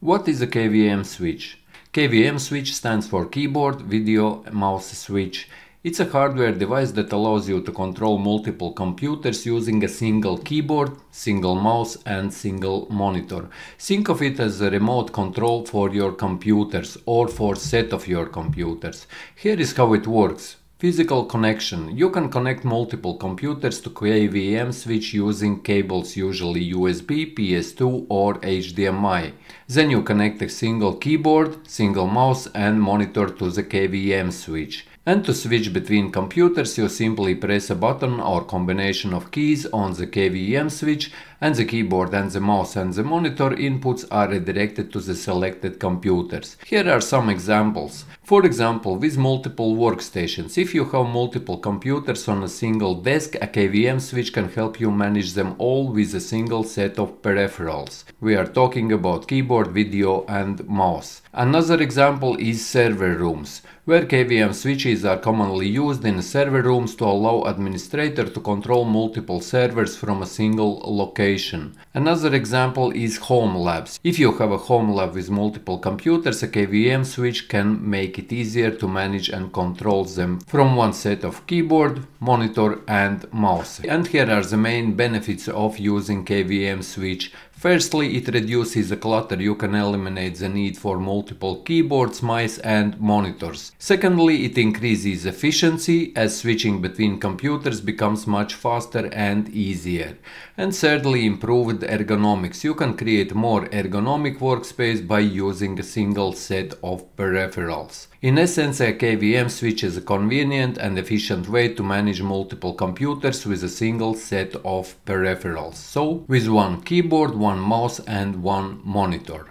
What is a KVM switch? KVM switch stands for keyboard, video, mouse switch. It's a hardware device that allows you to control multiple computers using a single keyboard, single mouse and single monitor. Think of it as a remote control for your computers or for set of your computers. Here is how it works. Physical connection. You can connect multiple computers to KVM switch using cables usually USB, PS2 or HDMI. Then you connect a single keyboard, single mouse and monitor to the KVM switch. And to switch between computers you simply press a button or combination of keys on the KVM switch and the keyboard and the mouse and the monitor inputs are redirected to the selected computers. Here are some examples. For example, with multiple workstations, if you have multiple computers on a single desk, a KVM switch can help you manage them all with a single set of peripherals. We are talking about keyboard, video and mouse. Another example is server rooms, where KVM switches are commonly used in server rooms to allow administrator to control multiple servers from a single location. Another example is home labs. If you have a home lab with multiple computers, a KVM switch can make it easier to manage and control them from one set of keyboard, monitor and mouse. And here are the main benefits of using KVM switch Firstly, it reduces the clutter, you can eliminate the need for multiple keyboards, mice and monitors. Secondly, it increases efficiency as switching between computers becomes much faster and easier. And thirdly, improved ergonomics. You can create more ergonomic workspace by using a single set of peripherals. In essence, a KVM switch is a convenient and efficient way to manage multiple computers with a single set of peripherals. So, with one keyboard, one mouse and one monitor.